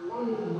음.